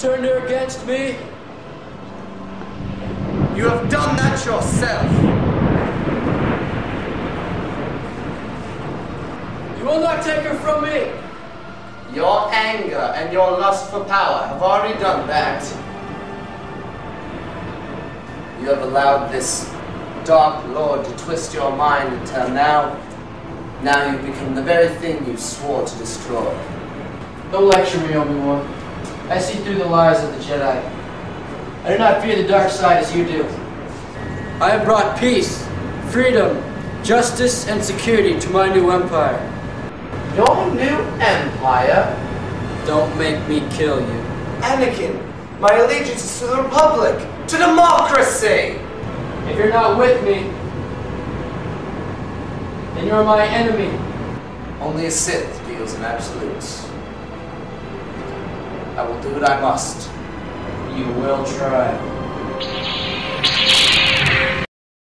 turned her against me? You have done that yourself. You will not take her from me. Your anger and your lust for power have already done that. You have allowed this dark lord to twist your mind until now. Now you've become the very thing you swore to destroy. Don't lecture me, Obi-Wan. I see through the lies of the Jedi. I do not fear the dark side as you do. I have brought peace, freedom, justice, and security to my new empire. Your new empire? Don't make me kill you. Anakin, my allegiance is to the Republic, to democracy! If you're not with me, then you're my enemy. Only a Sith deals in absolutes. I will do what I must. You will try.